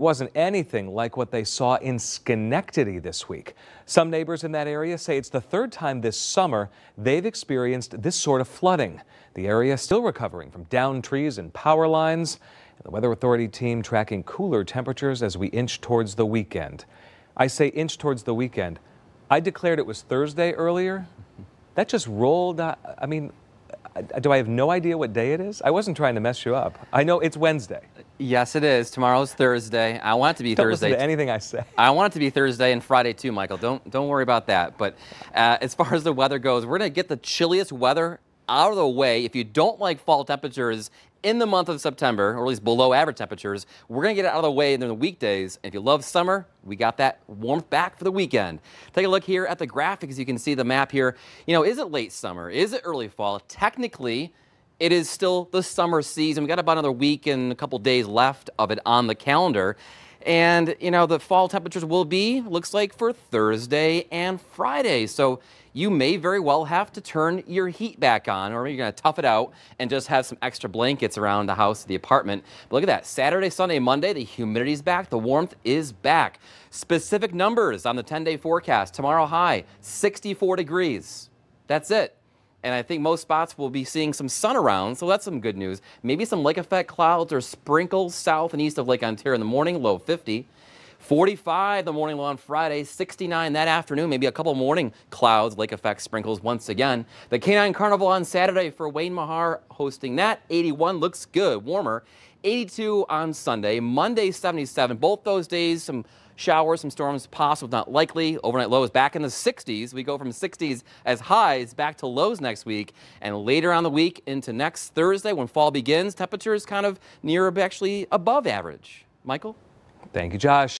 wasn't anything like what they saw in Schenectady this week. Some neighbors in that area say it's the third time this summer they've experienced this sort of flooding. The area still recovering from downed trees and power lines. And the Weather Authority team tracking cooler temperatures as we inch towards the weekend. I say inch towards the weekend. I declared it was Thursday earlier. That just rolled. Uh, I mean, do I have no idea what day it is? I wasn't trying to mess you up. I know it's Wednesday. Yes, it is. Tomorrow's Thursday. I want it to be don't Thursday. Listen to anything I say. I want it to be Thursday and Friday too, Michael. Don't don't worry about that. But uh, as far as the weather goes, we're going to get the chilliest weather out of the way. If you don't like fall temperatures in the month of September, or at least below average temperatures, we're going to get it out of the way during the weekdays. And if you love summer, we got that warmth back for the weekend. Take a look here at the graphics. You can see the map here. You know, is it late summer? Is it early fall? Technically, it is still the summer season. We got about another week and a couple days left of it on the calendar. And, you know, the fall temperatures will be, looks like, for Thursday and Friday. So you may very well have to turn your heat back on, or you're going to tough it out and just have some extra blankets around the house, the apartment. But look at that. Saturday, Sunday, Monday, the humidity's back, the warmth is back. Specific numbers on the 10 day forecast. Tomorrow high, 64 degrees. That's it. And I think most spots will be seeing some sun around, so that's some good news. Maybe some lake effect clouds or sprinkles south and east of Lake Ontario in the morning, low 50. 45 the morning low on Friday, 69 that afternoon, maybe a couple morning clouds, lake effect sprinkles once again. The Canine Carnival on Saturday for Wayne Mahar hosting that. 81 looks good, warmer. 82 on Sunday, Monday 77. Both those days, some showers, some storms possible, not likely. Overnight lows back in the 60s. We go from 60s as highs back to lows next week. And later on the week into next Thursday when fall begins, temperatures kind of near actually above average. Michael? Thank you, Josh.